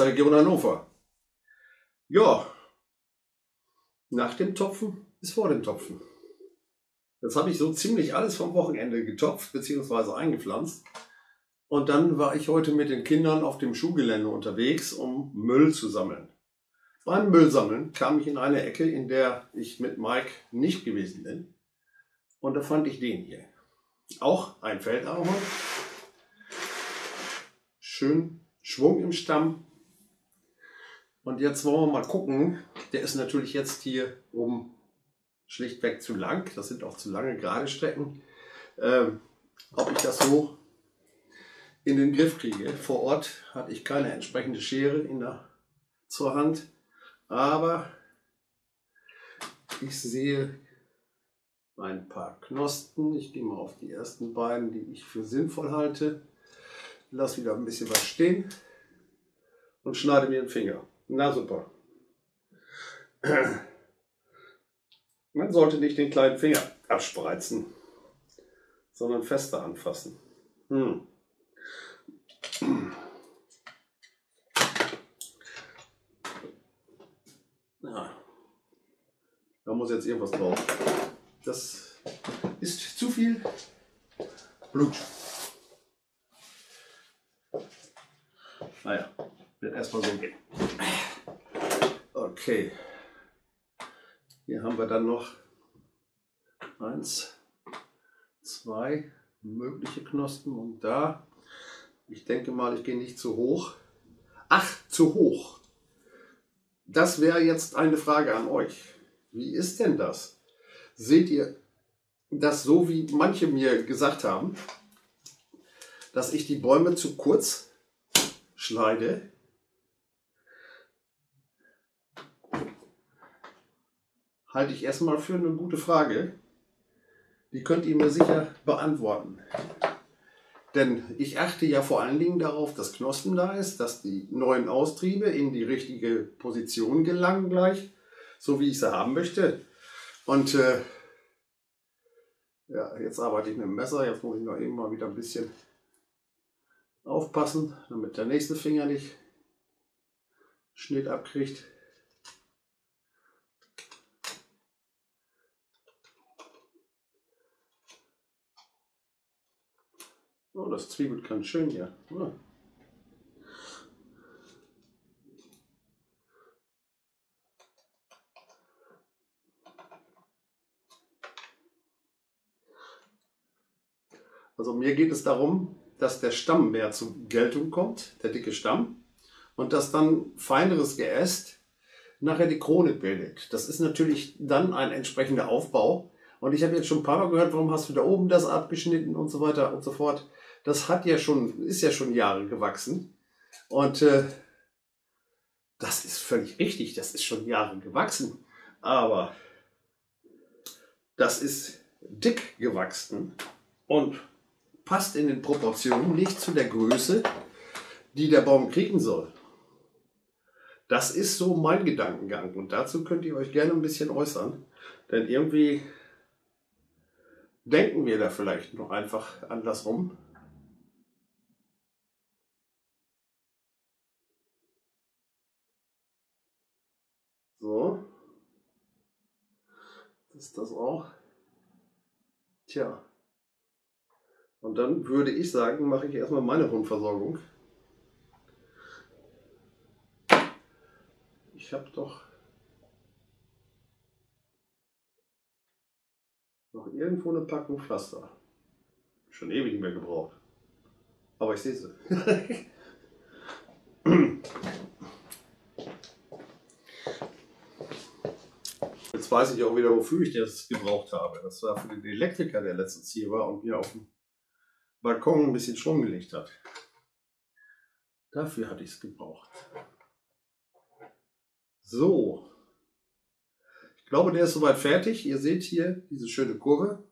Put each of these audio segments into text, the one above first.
Der Region Hannover. Ja, nach dem Topfen ist vor dem Topfen. Jetzt habe ich so ziemlich alles vom Wochenende getopft bzw. eingepflanzt. Und dann war ich heute mit den Kindern auf dem Schulgelände unterwegs, um Müll zu sammeln. Beim Müllsammeln kam ich in eine Ecke, in der ich mit Mike nicht gewesen bin. Und da fand ich den hier. Auch ein Feldahorn. Schön Schwung im Stamm. Und jetzt wollen wir mal gucken. Der ist natürlich jetzt hier oben schlichtweg zu lang. Das sind auch zu lange gerade Strecken. Ähm, ob ich das so in den Griff kriege. Vor Ort hatte ich keine entsprechende Schere in der, zur Hand. Aber ich sehe ein paar Knospen. Ich gehe mal auf die ersten beiden, die ich für sinnvoll halte. Lass wieder ein bisschen was stehen und schneide mir den Finger. Na super. Man sollte nicht den kleinen Finger abspreizen, sondern fester anfassen. Hm. Ja. Da muss jetzt irgendwas drauf. Das ist zu viel Blut. Naja, wird erstmal so gehen. Okay. Hier haben wir dann noch eins, zwei mögliche Knospen und da. Ich denke mal, ich gehe nicht zu hoch. Ach, zu hoch. Das wäre jetzt eine Frage an euch. Wie ist denn das? Seht ihr das so, wie manche mir gesagt haben, dass ich die Bäume zu kurz schneide? Halte ich erstmal für eine gute Frage. Die könnt ihr mir sicher beantworten. Denn ich achte ja vor allen Dingen darauf, dass Knospen da ist, dass die neuen Austriebe in die richtige Position gelangen gleich, so wie ich sie haben möchte. Und äh, ja, jetzt arbeite ich mit dem Messer, jetzt muss ich noch eben mal wieder ein bisschen aufpassen, damit der nächste Finger nicht Schnitt abkriegt. Oh, das zwiebelt ganz schön hier. Oh. Also mir geht es darum, dass der Stamm mehr zur Geltung kommt, der dicke Stamm, und dass dann feineres Geäst nachher die Krone bildet. Das ist natürlich dann ein entsprechender Aufbau. Und ich habe jetzt schon ein paar Mal gehört, warum hast du da oben das abgeschnitten und so weiter und so fort das hat ja schon, ist ja schon Jahre gewachsen. Und äh, das ist völlig richtig, das ist schon Jahre gewachsen. Aber das ist dick gewachsen und passt in den Proportionen nicht zu der Größe, die der Baum kriegen soll. Das ist so mein Gedankengang und dazu könnt ihr euch gerne ein bisschen äußern, denn irgendwie denken wir da vielleicht noch einfach andersrum. So. Ist das auch? Tja. Und dann würde ich sagen, mache ich erstmal meine Grundversorgung. Ich habe doch noch irgendwo eine Packung Pflaster. Schon ewig mehr gebraucht. Aber ich sehe sie. Weiß ich auch wieder, wofür ich das gebraucht habe. Das war für den Elektriker, der letztens hier war und mir auf dem Balkon ein bisschen Strom gelegt hat. Dafür hatte ich es gebraucht. So. Ich glaube, der ist soweit fertig. Ihr seht hier diese schöne Kurve.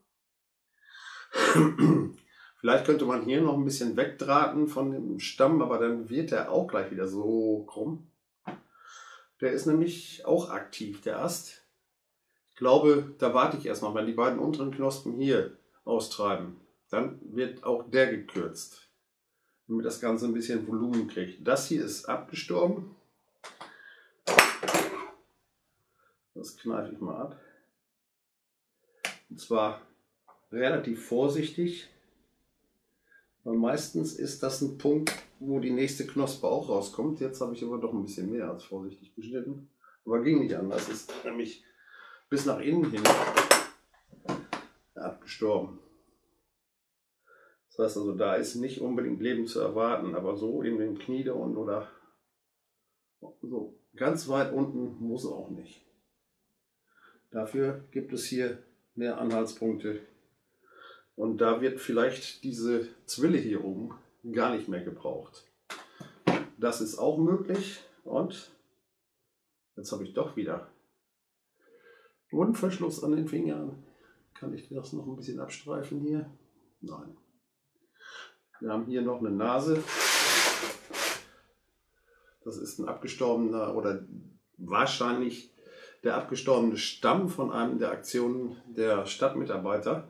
Vielleicht könnte man hier noch ein bisschen wegdrahten von dem Stamm, aber dann wird er auch gleich wieder so krumm. Der ist nämlich auch aktiv, der Ast glaube, da warte ich erstmal, wenn die beiden unteren Knospen hier austreiben, dann wird auch der gekürzt. damit das Ganze ein bisschen Volumen kriegt. Das hier ist abgestorben. Das kneife ich mal ab. Und zwar relativ vorsichtig, weil meistens ist das ein Punkt, wo die nächste Knospe auch rauskommt. Jetzt habe ich aber doch ein bisschen mehr als vorsichtig geschnitten. Aber ging nicht anders. Ist nämlich bis nach innen hin abgestorben. Das heißt also, da ist nicht unbedingt Leben zu erwarten, aber so in den Knie da unten oder so ganz weit unten muss auch nicht. Dafür gibt es hier mehr Anhaltspunkte. Und da wird vielleicht diese Zwille hier oben gar nicht mehr gebraucht. Das ist auch möglich. Und jetzt habe ich doch wieder Mundverschluss an den Fingern. Kann ich das noch ein bisschen abstreifen hier? Nein. Wir haben hier noch eine Nase. Das ist ein abgestorbener oder wahrscheinlich der abgestorbene Stamm von einem der Aktionen der Stadtmitarbeiter.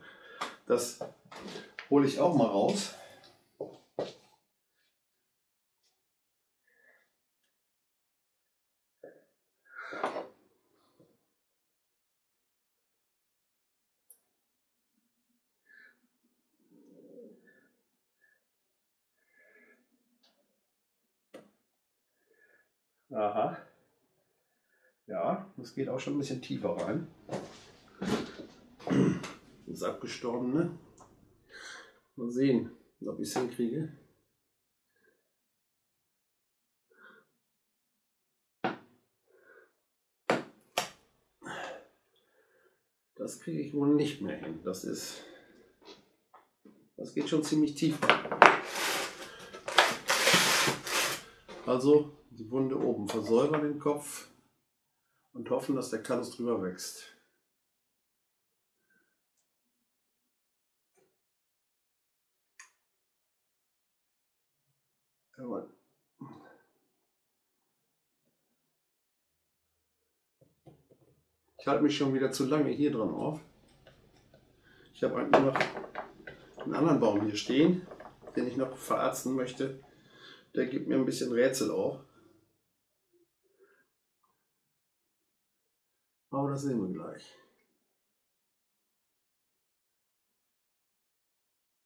Das hole ich auch mal raus. Aha. Ja, das geht auch schon ein bisschen tiefer rein. Das Abgestorbene. Mal sehen, ob ich es hinkriege. Das kriege ich wohl nicht mehr hin. Das ist. Das geht schon ziemlich tief. Also die Wunde oben versäubern den Kopf und hoffen, dass der Kallus drüber wächst. Jawohl. Ich halte mich schon wieder zu lange hier dran auf. Ich habe eigentlich noch einen anderen Baum hier stehen, den ich noch verarzten möchte. Der gibt mir ein bisschen Rätsel auf. Aber das sehen wir gleich.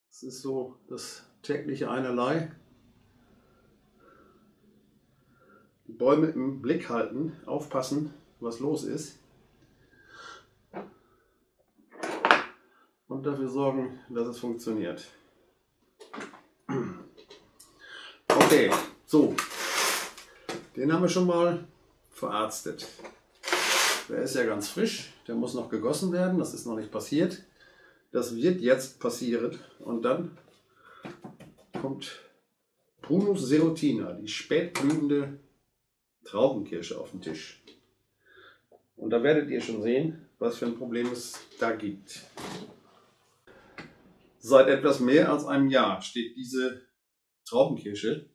Es ist so das tägliche Einerlei. Die Bäume im Blick halten, aufpassen, was los ist. Und dafür sorgen, dass es funktioniert. Okay, so. Den haben wir schon mal verarztet. Der ist ja ganz frisch, der muss noch gegossen werden, das ist noch nicht passiert. Das wird jetzt passieren und dann kommt Prunus serotina, die spätblühende Traubenkirsche auf den Tisch. Und da werdet ihr schon sehen, was für ein Problem es da gibt. Seit etwas mehr als einem Jahr steht diese Traubenkirsche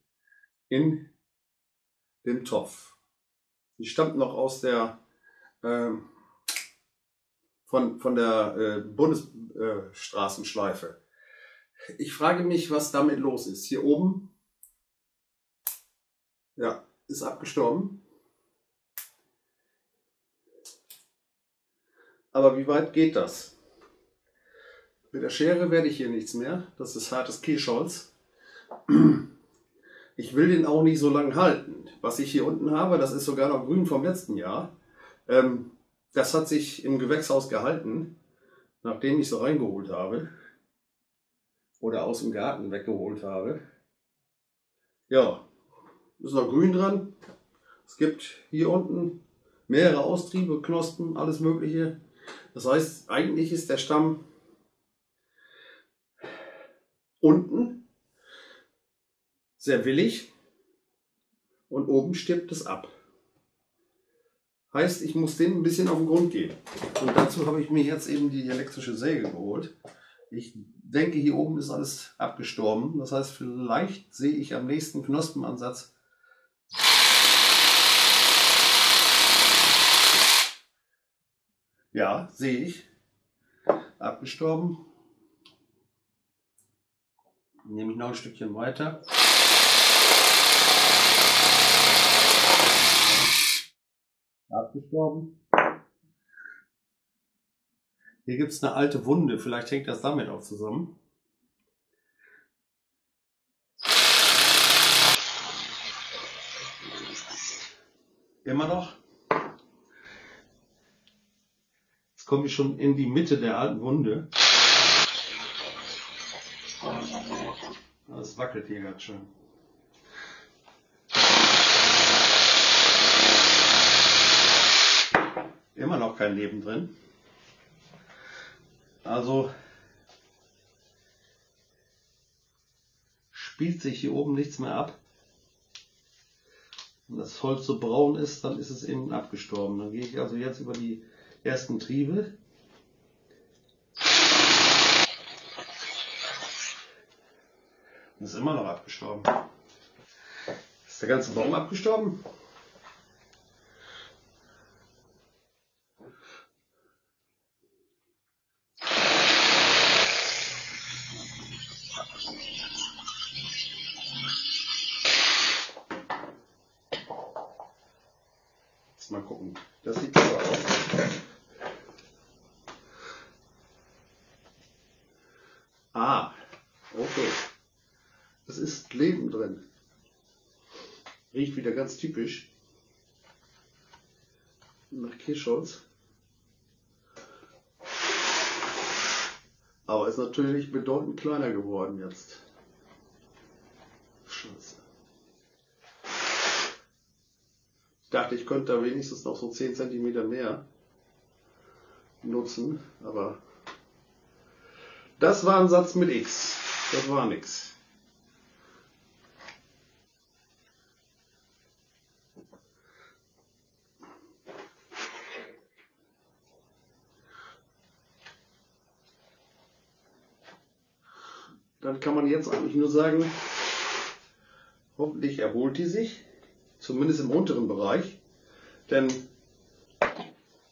in dem Topf. Die stammt noch aus der von, von der äh, Bundesstraßenschleife. ich frage mich, was damit los ist. Hier oben ja, ist abgestorben. Aber wie weit geht das? Mit der Schere werde ich hier nichts mehr. Das ist hartes Kirschholz. Ich will den auch nicht so lange halten. Was ich hier unten habe, das ist sogar noch grün vom letzten Jahr. Ähm, das hat sich im Gewächshaus gehalten, nachdem ich so reingeholt habe. Oder aus dem Garten weggeholt habe. Ja, ist noch grün dran. Es gibt hier unten mehrere Austriebe, Knospen, alles Mögliche. Das heißt, eigentlich ist der Stamm unten sehr willig und oben stirbt es ab. Heißt, ich muss dem ein bisschen auf den Grund gehen. Und dazu habe ich mir jetzt eben die elektrische Säge geholt. Ich denke, hier oben ist alles abgestorben. Das heißt, vielleicht sehe ich am nächsten Knospenansatz Ja, sehe ich. Abgestorben. Nehme ich noch ein Stückchen weiter. Abgestorben. Hier gibt es eine alte Wunde, vielleicht hängt das damit auch zusammen. Immer noch. Jetzt komme ich schon in die Mitte der alten Wunde. Das wackelt hier ganz schön. Immer noch kein Leben drin. Also spielt sich hier oben nichts mehr ab. Wenn das Holz so braun ist, dann ist es innen abgestorben. Dann gehe ich also jetzt über die ersten Triebe. Und ist immer noch abgestorben. Ist der ganze Baum abgestorben? Mal gucken. Das sieht so aus. Ah, okay. Es ist Leben drin. Typisch. Nach Kirschholz. Aber ist natürlich bedeutend kleiner geworden jetzt. Scheiße. Ich dachte, ich könnte da wenigstens noch so 10 cm mehr nutzen, aber das war ein Satz mit X. Das war nix. Dann kann man jetzt eigentlich nur sagen, hoffentlich erholt die sich zumindest im unteren Bereich. Denn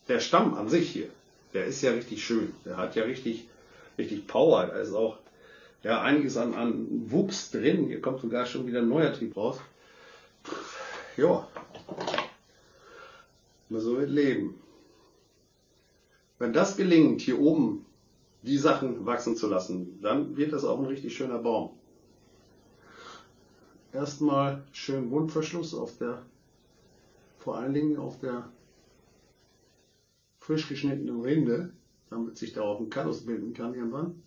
der Stamm an sich hier, der ist ja richtig schön. Der hat ja richtig, richtig Power. Da ist auch ja, einiges an, an Wuchs drin. Hier kommt sogar schon wieder ein neuer Trieb raus. Ja, man so wird leben. Wenn das gelingt, hier oben die Sachen wachsen zu lassen, dann wird das auch ein richtig schöner Baum erstmal schön Wundverschluss auf der, vor allen Dingen auf der frisch geschnittenen Rinde, damit sich darauf ein Kallus bilden kann irgendwann.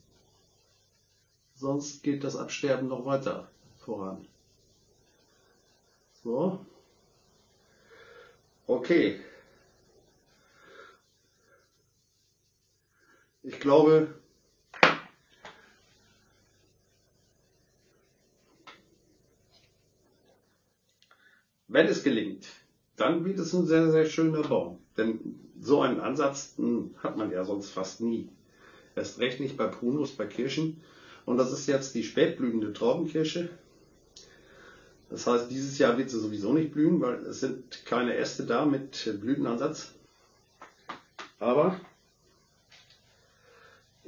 Sonst geht das Absterben noch weiter voran. So. Okay. Ich glaube, Wenn es gelingt, dann wird es ein sehr, sehr schöner Baum. Denn so einen Ansatz hm, hat man ja sonst fast nie. Erst recht nicht bei Prunus, bei Kirschen. Und das ist jetzt die spätblühende Traubenkirsche. Das heißt, dieses Jahr wird sie sowieso nicht blühen, weil es sind keine Äste da mit Blütenansatz. Aber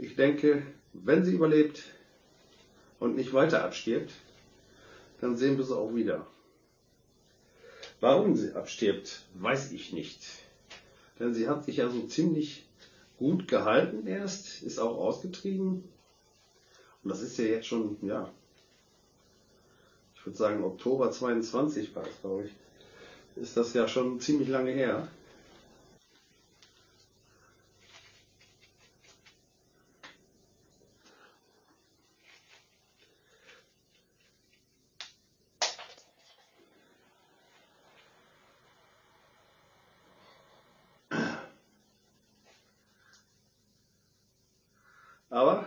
ich denke, wenn sie überlebt und nicht weiter abstirbt, dann sehen wir sie auch wieder. Warum sie abstirbt, weiß ich nicht. Denn sie hat sich ja so ziemlich gut gehalten erst, ist auch ausgetrieben. Und das ist ja jetzt schon, ja, ich würde sagen Oktober 22 war es, glaube ich. Ist das ja schon ziemlich lange her. Aber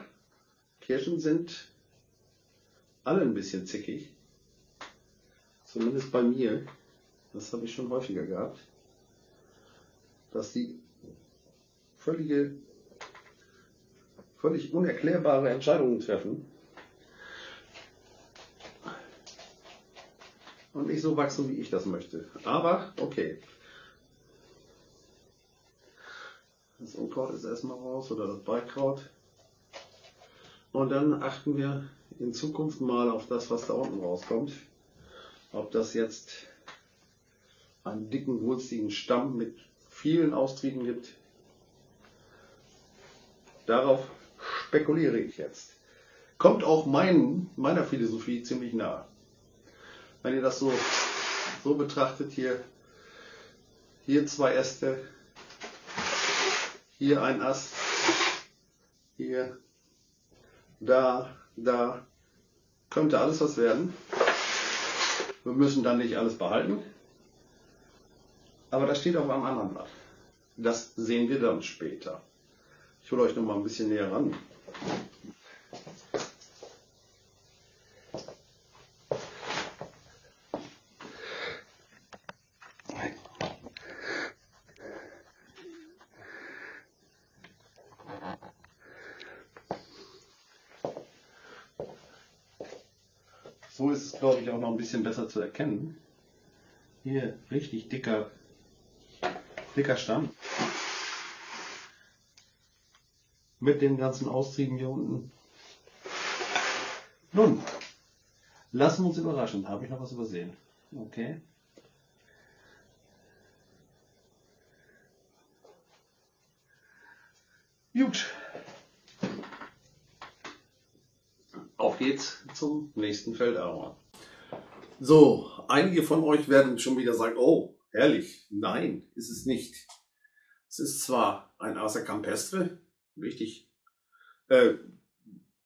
Kirschen sind alle ein bisschen zickig. Zumindest bei mir. Das habe ich schon häufiger gehabt. Dass die völlige, völlig unerklärbare Entscheidungen treffen. Und nicht so wachsen, wie ich das möchte. Aber okay. Das Unkraut ist erstmal raus oder das Beikraut. Und dann achten wir in Zukunft mal auf das, was da unten rauskommt. Ob das jetzt einen dicken, wurzigen Stamm mit vielen Austrieben gibt. Darauf spekuliere ich jetzt. Kommt auch mein, meiner Philosophie ziemlich nah. Wenn ihr das so, so betrachtet, hier, hier zwei Äste, hier ein Ast, hier, da, da, könnte alles was werden. Wir müssen dann nicht alles behalten. Aber das steht auf einem anderen Blatt. Das sehen wir dann später. Ich hole euch noch mal ein bisschen näher ran. So ist es, glaube ich, auch noch ein bisschen besser zu erkennen. Hier richtig dicker, dicker Stamm. Mit den ganzen Austrieben hier unten. Nun, lassen wir uns überraschen. Habe ich noch was übersehen? Okay. Gut. Auf geht's zum nächsten Feldauer. So, einige von euch werden schon wieder sagen, oh, herrlich. Nein, ist es nicht. Es ist zwar ein Asa Campestre, richtig äh,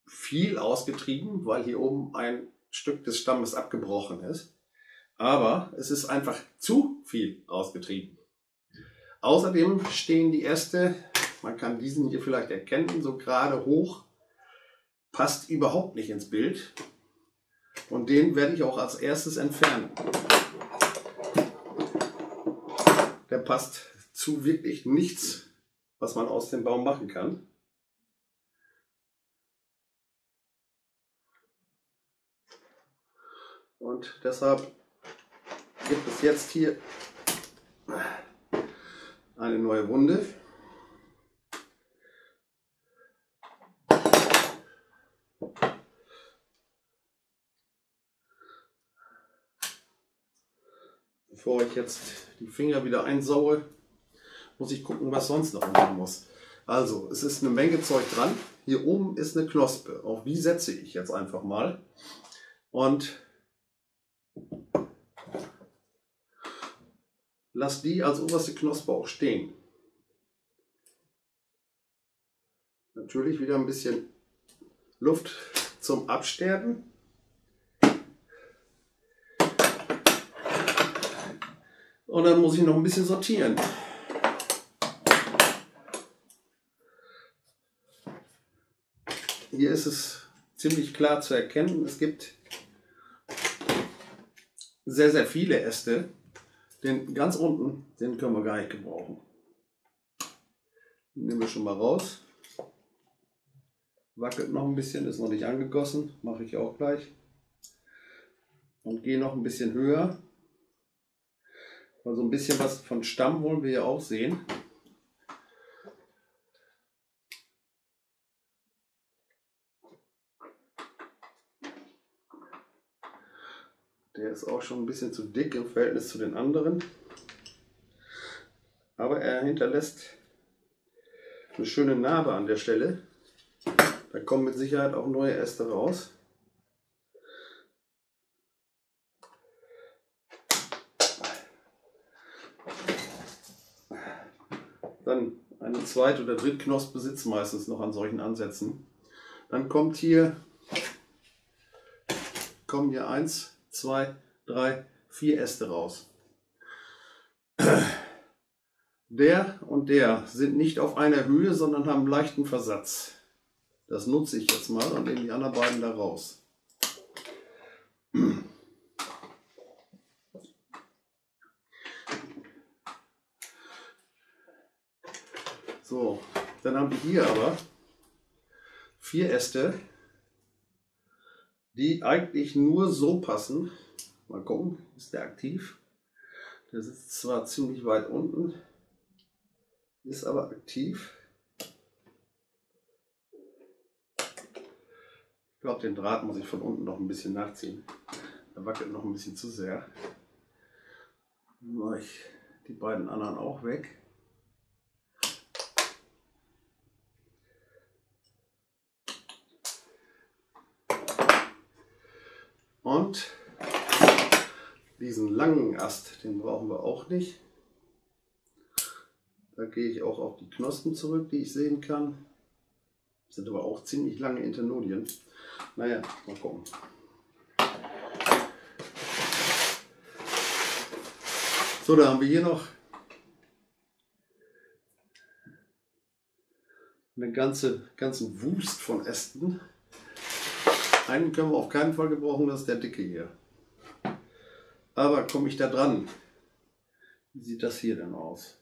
viel ausgetrieben, weil hier oben ein Stück des Stammes abgebrochen ist. Aber es ist einfach zu viel ausgetrieben. Außerdem stehen die Äste, man kann diesen hier vielleicht erkennen, so gerade hoch passt überhaupt nicht ins Bild. Und den werde ich auch als erstes entfernen. Der passt zu wirklich nichts, was man aus dem Baum machen kann. Und deshalb gibt es jetzt hier eine neue Wunde. Bevor ich jetzt die Finger wieder einsaue, muss ich gucken, was sonst noch machen muss. Also, es ist eine Menge Zeug dran. Hier oben ist eine Knospe. Auf die setze ich jetzt einfach mal. Und lass die als oberste Knospe auch stehen. Natürlich wieder ein bisschen Luft zum Absterben. Und dann muss ich noch ein bisschen sortieren. Hier ist es ziemlich klar zu erkennen. Es gibt sehr, sehr viele Äste. Den ganz unten, den können wir gar nicht gebrauchen. Den nehmen wir schon mal raus. Wackelt noch ein bisschen, ist noch nicht angegossen. Mache ich auch gleich. Und gehe noch ein bisschen höher. Also ein bisschen was von Stamm wollen wir ja auch sehen. Der ist auch schon ein bisschen zu dick im Verhältnis zu den anderen. Aber er hinterlässt eine schöne Narbe an der Stelle. Da kommen mit Sicherheit auch neue Äste raus. dann eine Zweit- oder Drittknospe sitzt meistens noch an solchen Ansätzen. Dann kommt hier, kommen hier eins, zwei, drei, vier Äste raus. Der und der sind nicht auf einer Höhe, sondern haben leichten Versatz. Das nutze ich jetzt mal und nehme die anderen beiden da raus. So, dann haben wir hier aber vier Äste, die eigentlich nur so passen. Mal gucken, ist der aktiv? Der sitzt zwar ziemlich weit unten, ist aber aktiv. Ich glaube, den Draht muss ich von unten noch ein bisschen nachziehen. Der wackelt noch ein bisschen zu sehr. Dann mache ich die beiden anderen auch weg. Und diesen langen Ast, den brauchen wir auch nicht. Da gehe ich auch auf die Knospen zurück, die ich sehen kann. Das sind aber auch ziemlich lange Internodien. Naja, mal gucken. So, da haben wir hier noch eine ganze, ganzen Wust von Ästen. Einen können wir auf keinen Fall gebrauchen, das ist der dicke hier. Aber komme ich da dran? Wie sieht das hier denn aus?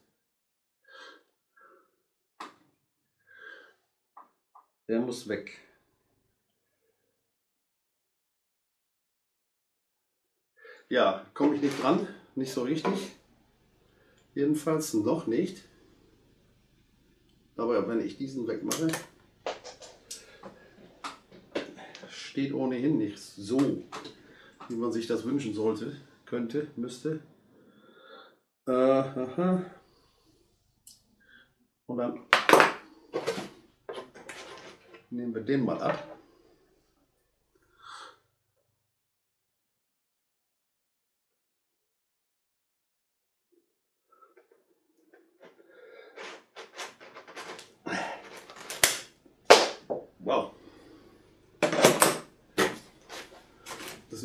Der muss weg. Ja, komme ich nicht dran, nicht so richtig. Jedenfalls noch nicht. Aber wenn ich diesen wegmache, steht ohnehin nicht so, wie man sich das wünschen sollte, könnte, müsste. Äh, aha. Und dann nehmen wir den mal ab.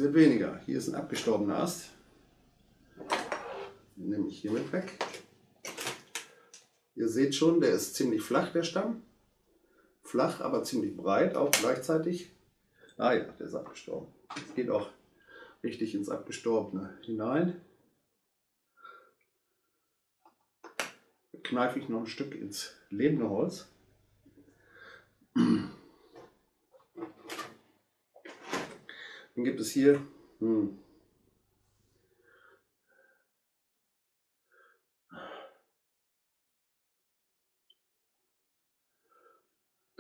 wird weniger. Hier ist ein abgestorbener Ast. Den nehme ich hiermit weg. Ihr seht schon, der ist ziemlich flach, der Stamm. Flach, aber ziemlich breit auch gleichzeitig. Ah ja, der ist abgestorben. Es geht auch richtig ins Abgestorbene hinein. Kneife ich noch ein Stück ins lebende Holz. Dann gibt es hier hm,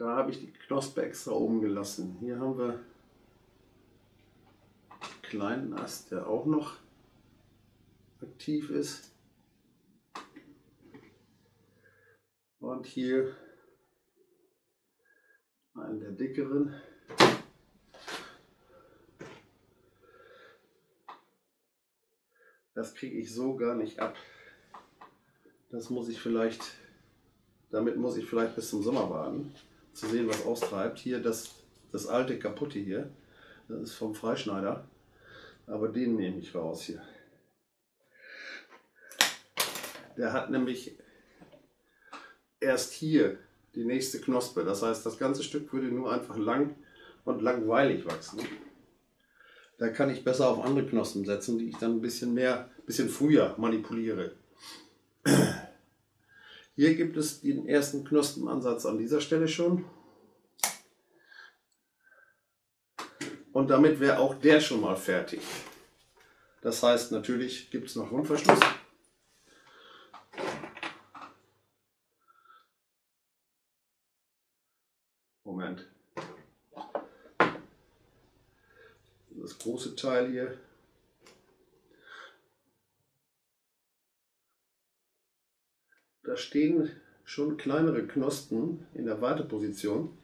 Da habe ich die Knospe extra oben gelassen. Hier haben wir einen kleinen Ast, der auch noch aktiv ist. Und hier einen der dickeren. Das kriege ich so gar nicht ab. Das muss ich vielleicht, damit muss ich vielleicht bis zum Sommer warten, zu sehen, was austreibt. Hier das, das alte kaputte hier, das ist vom Freischneider, aber den nehme ich raus hier. Der hat nämlich erst hier die nächste Knospe. Das heißt, das ganze Stück würde nur einfach lang und langweilig wachsen. Da kann ich besser auf andere Knospen setzen, die ich dann ein bisschen mehr, ein bisschen früher manipuliere. Hier gibt es den ersten Knospenansatz an dieser Stelle schon. Und damit wäre auch der schon mal fertig. Das heißt, natürlich gibt es noch Rundverschluss. Moment. das große Teil hier. Da stehen schon kleinere Knospen in der Warteposition,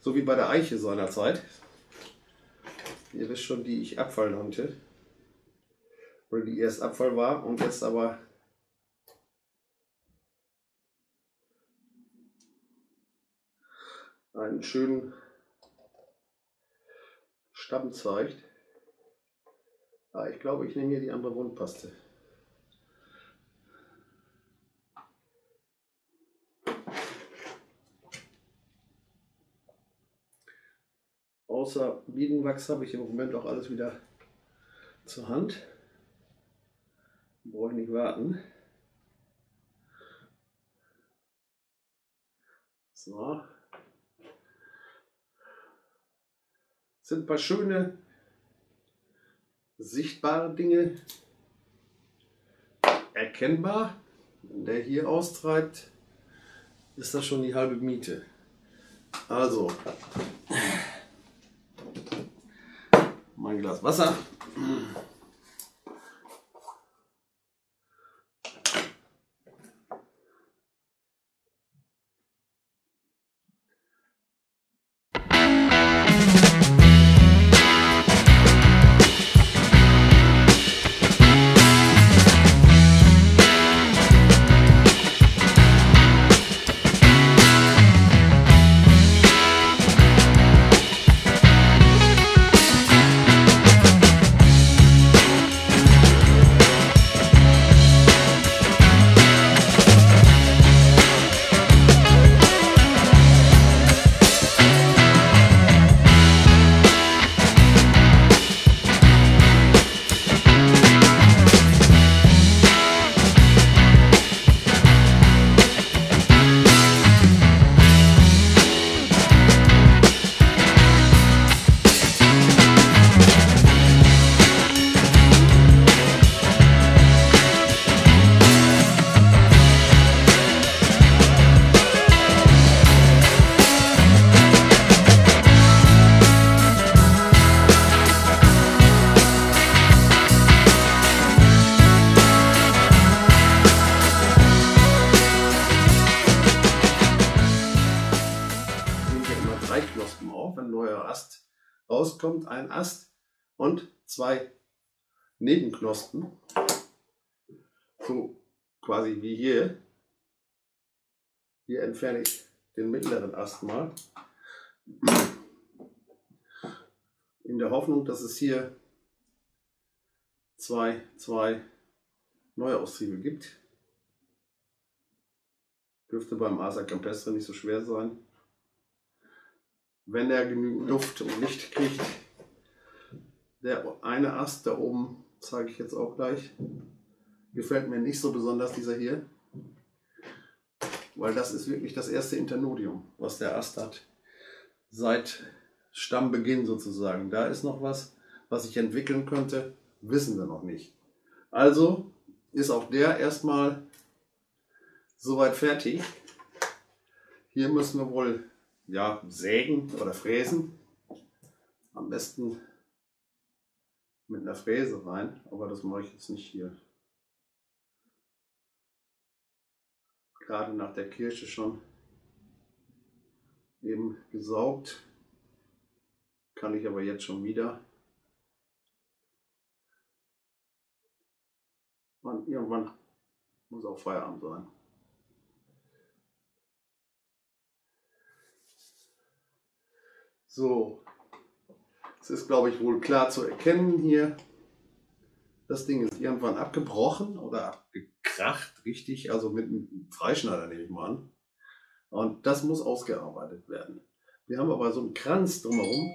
so wie bei der Eiche seinerzeit. Ihr wisst schon, die ich Abfall nannte. Oder die erst Abfall war und jetzt aber einen schönen Stamm zeigt. Ah, ich glaube, ich nehme hier die andere Wundpaste. Außer Bienenwachs habe ich im Moment auch alles wieder zur Hand. Brauche ich nicht warten. So. sind ein paar schöne sichtbare Dinge erkennbar. Wenn der hier austreibt, ist das schon die halbe Miete. Also, mein Glas Wasser. Zwei Nebenknospen. So quasi wie hier. Hier entferne ich den mittleren Ast mal. In der Hoffnung, dass es hier zwei, zwei neue Austriebe gibt. Dürfte beim Asa Campestre nicht so schwer sein. Wenn er genügend Luft und Licht kriegt. Der eine Ast da oben, zeige ich jetzt auch gleich, gefällt mir nicht so besonders, dieser hier. Weil das ist wirklich das erste Internudium, was der Ast hat. Seit Stammbeginn sozusagen. Da ist noch was, was sich entwickeln könnte, wissen wir noch nicht. Also ist auch der erstmal soweit fertig. Hier müssen wir wohl ja, sägen oder fräsen. Am besten mit einer Fräse rein, aber das mache ich jetzt nicht hier. Gerade nach der Kirsche schon eben gesaugt. Kann ich aber jetzt schon wieder. Und irgendwann muss auch Feierabend sein. So, es ist, glaube ich, wohl klar zu erkennen hier. Das Ding ist irgendwann abgebrochen oder abgekracht, richtig, also mit einem Freischneider nehme ich mal an. Und das muss ausgearbeitet werden. Wir haben aber so einen Kranz drumherum,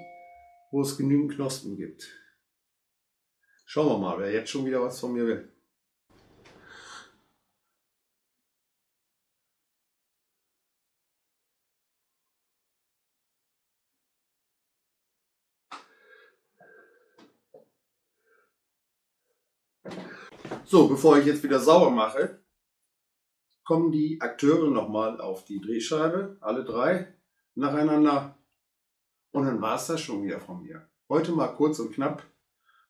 wo es genügend Knospen gibt. Schauen wir mal, wer jetzt schon wieder was von mir will. So, bevor ich jetzt wieder sauber mache, kommen die Akteure nochmal auf die Drehscheibe, alle drei, nacheinander. Und dann war es das schon wieder von mir. Heute mal kurz und knapp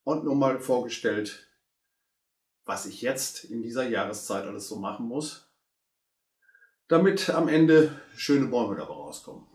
und nur mal vorgestellt, was ich jetzt in dieser Jahreszeit alles so machen muss, damit am Ende schöne Bäume dabei rauskommen.